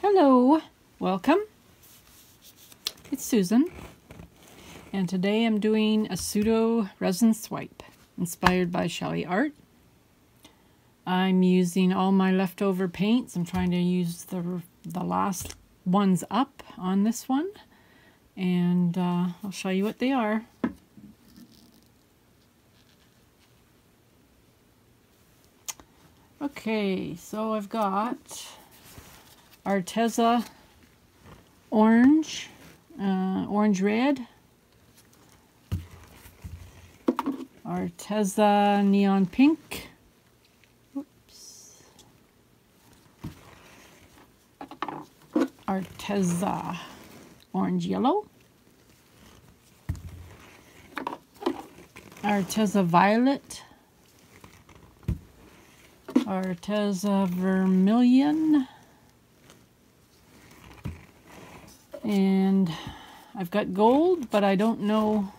Hello, welcome. It's Susan, and today I'm doing a pseudo resin swipe inspired by Shelee Art. I'm using all my leftover paints. I'm trying to use the, the last ones up on this one, and uh, I'll show you what they are. Okay, so I've got Arteza orange, uh, orange red, Arteza neon pink, Oops. Arteza orange yellow, Arteza violet, Arteza vermilion, and I've got gold, but I don't know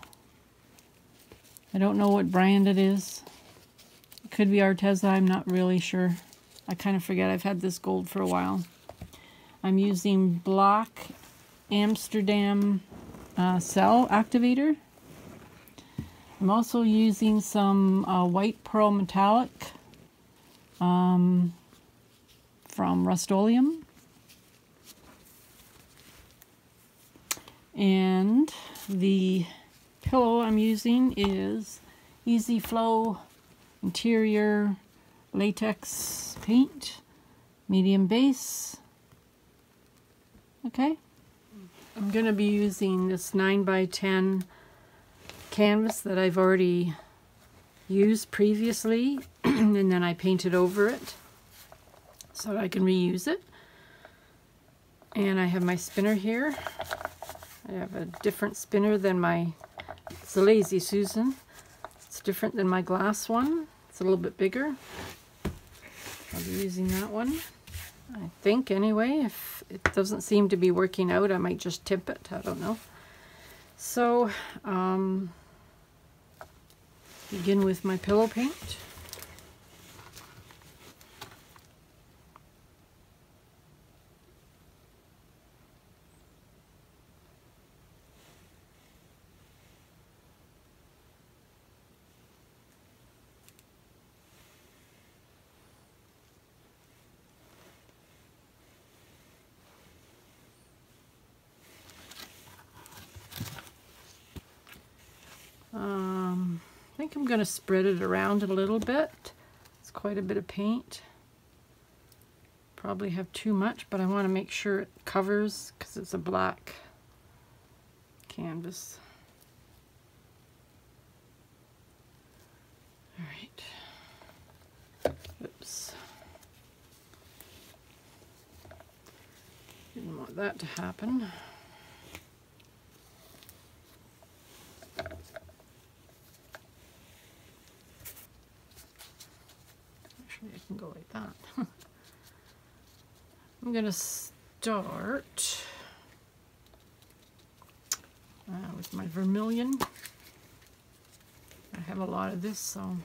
I don't know what brand it is. It could be Arteza, I'm not really sure. I kind of forget I've had this gold for a while. I'm using Block Amsterdam uh, cell activator. I'm also using some uh, white pearl metallic um, from Rust-Oleum. And the pillow I'm using is Easy Flow Interior Latex Paint, medium base. Okay. I'm going to be using this 9 by 10 canvas that I've already used previously and then I painted over it so I can reuse it. And I have my spinner here. I have a different spinner than my it's a Lazy Susan. It's different than my glass one. It's a little bit bigger. I'll be using that one. I think anyway, if it doesn't seem to be working out, I might just tip it. I don't know. So, um, begin with my pillow paint. Think I'm going to spread it around a little bit. It's quite a bit of paint. Probably have too much, but I want to make sure it covers because it's a black canvas. All right. Oops. Didn't want that to happen. Actually, I can go like that. I'm going to start uh, with my vermilion. I have a lot of this, so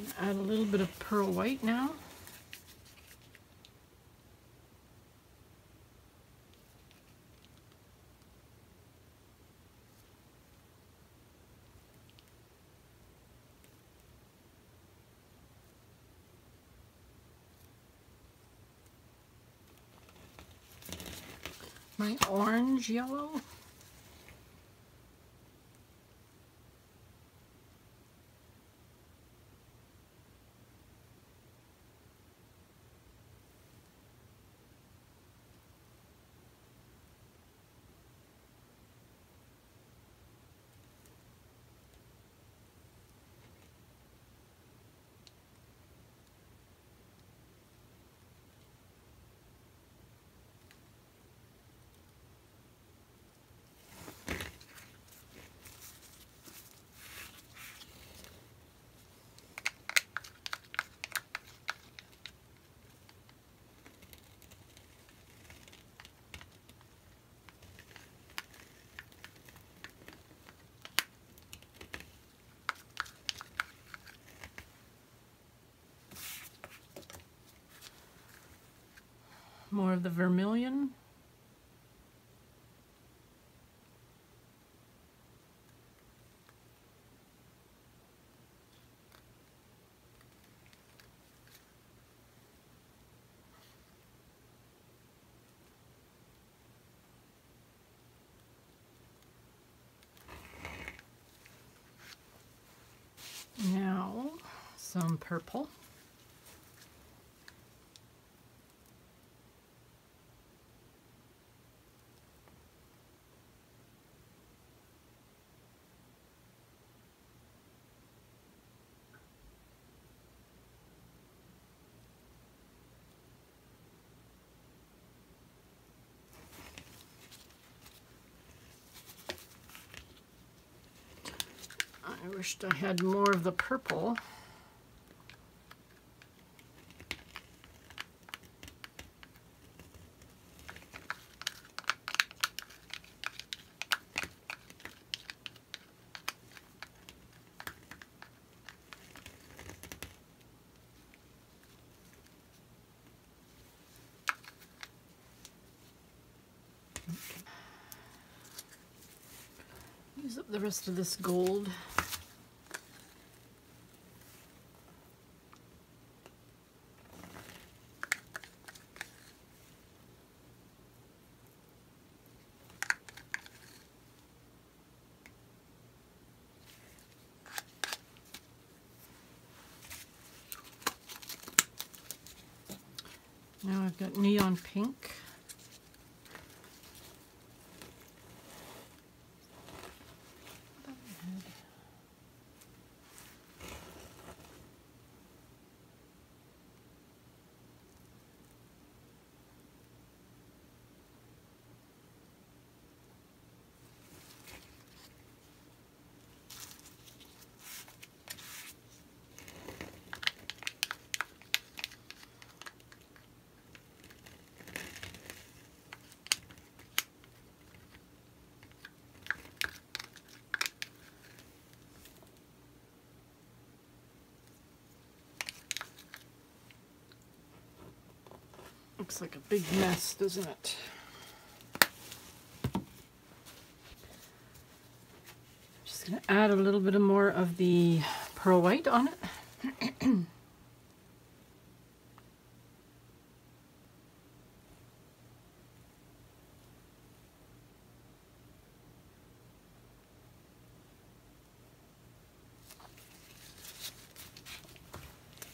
Gonna add a little bit of pearl white now. my orange yellow. More of the vermilion. Now, some purple. I wished I had more of the purple. Use up the rest of this gold. Got neon pink. Looks like a big mess, doesn't it? Just going to add a little bit of more of the pearl white on it.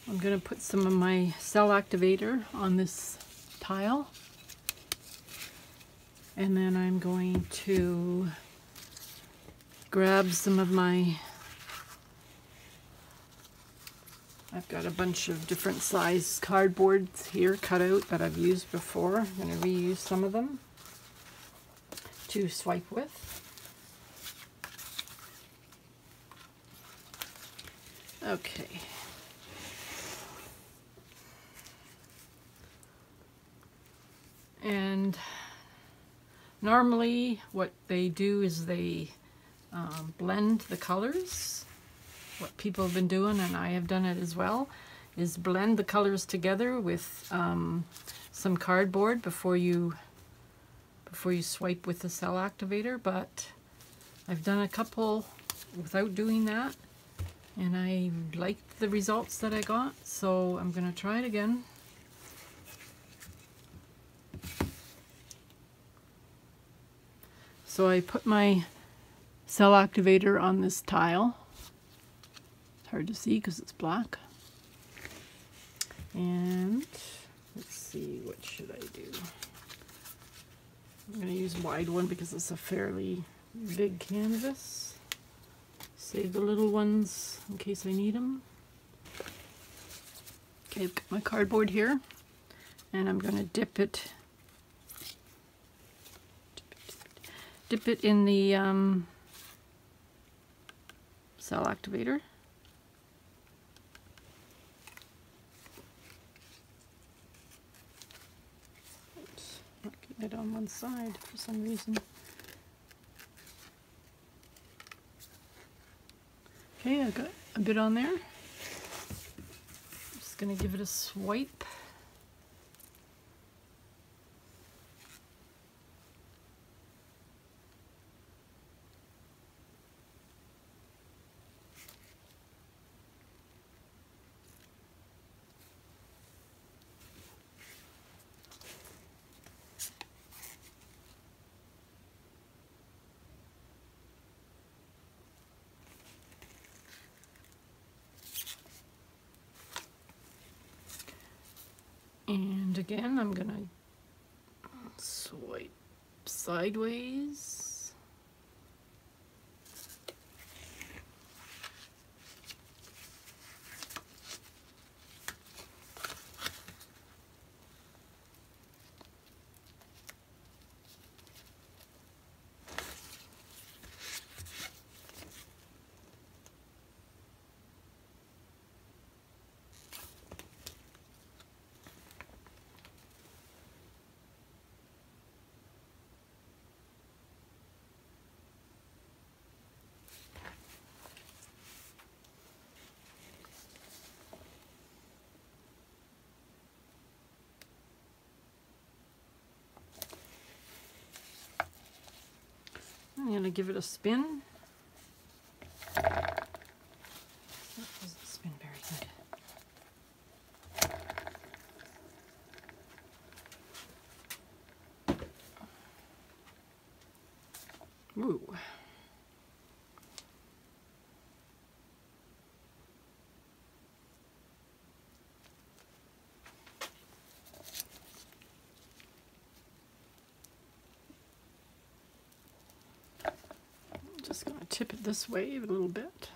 I'm going to put some of my cell activator on this tile. And then I'm going to grab some of my, I've got a bunch of different size cardboards here cut out that I've used before. I'm going to reuse some of them to swipe with. Okay. And normally what they do is they um, blend the colors what people have been doing, and I have done it as well, is blend the colors together with um, some cardboard before you before you swipe with the cell activator. But I've done a couple without doing that, and I liked the results that I got, so I'm gonna try it again. So I put my cell activator on this tile. It's hard to see because it's black. And let's see, what should I do? I'm going to use wide one because it's a fairly big canvas. Save the little ones in case I need them. Okay, I've got my cardboard here and I'm going to dip it dip it in the um, cell activator. Oops, not getting it on one side for some reason. Okay, I got a bit on there. Just gonna give it a swipe. And again, I'm gonna swipe sideways. I'm gonna give it a spin. That doesn't spin very good. Ooh. just going to tip it this way a little bit.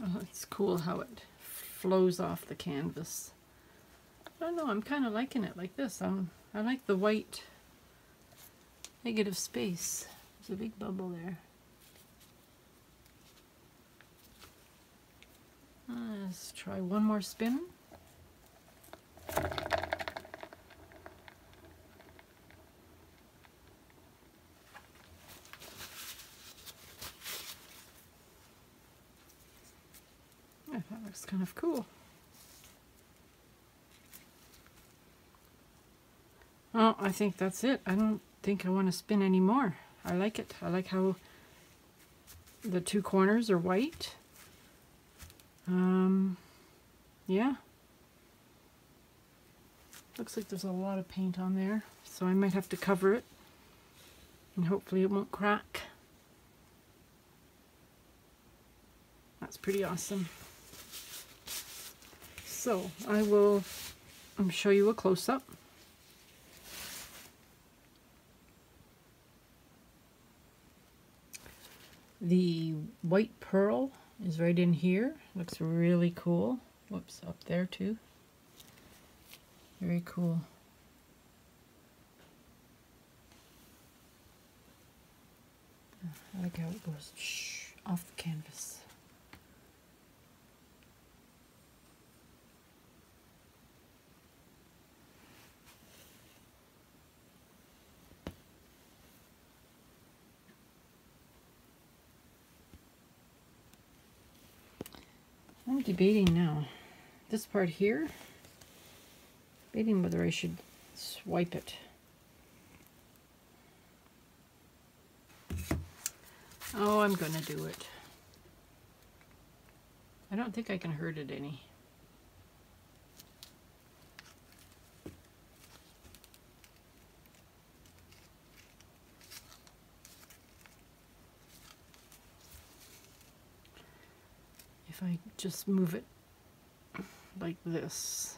Oh, it's cool how it flows off the canvas. I don't know, I'm kind of liking it like this. I'm I like the white negative space. There's a big bubble there. Ah, let's try one more spin. I that looks kind of cool. Oh, I think that's it. I don't think I want to spin anymore. I like it. I like how the two corners are white. Um, yeah. Looks like there's a lot of paint on there, so I might have to cover it. And hopefully it won't crack. That's pretty awesome. So I will show you a close-up. The white pearl is right in here. Looks really cool. Whoops, up there too. Very cool. I like how it goes shh, off the canvas. I'm debating now. This part here, debating whether I should swipe it. Oh, I'm to do it. I don't think I can hurt it any. If I just move it like this.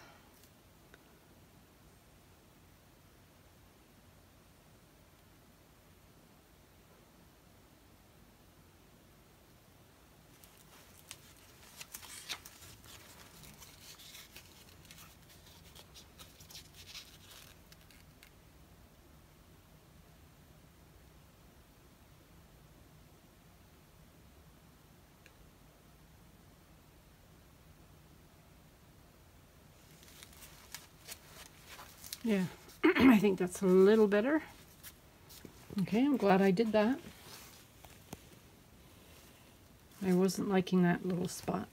Yeah, I think that's a little better. Okay, I'm glad I did that. I wasn't liking that little spot.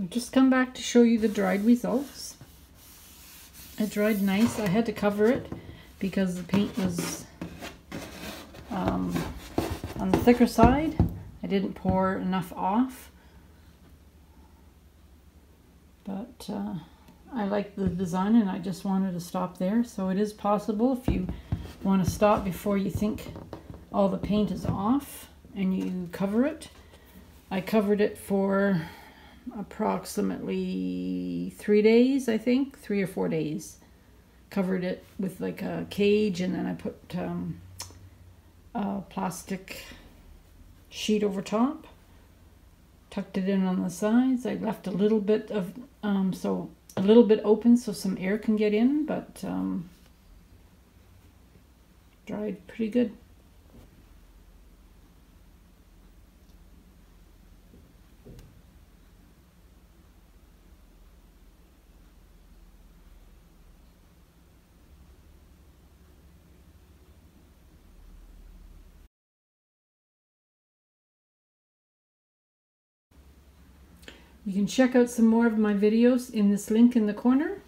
I've just come back to show you the dried results. It dried nice. I had to cover it because the paint was um, on the thicker side. I didn't pour enough off. But uh, I like the design and I just wanted to stop there. So it is possible if you want to stop before you think all the paint is off and you cover it. I covered it for approximately three days, I think, three or four days. Covered it with like a cage, and then I put um, a plastic sheet over top. Tucked it in on the sides. I left a little bit of um, so a little bit open so some air can get in, but um, dried pretty good. You can check out some more of my videos in this link in the corner.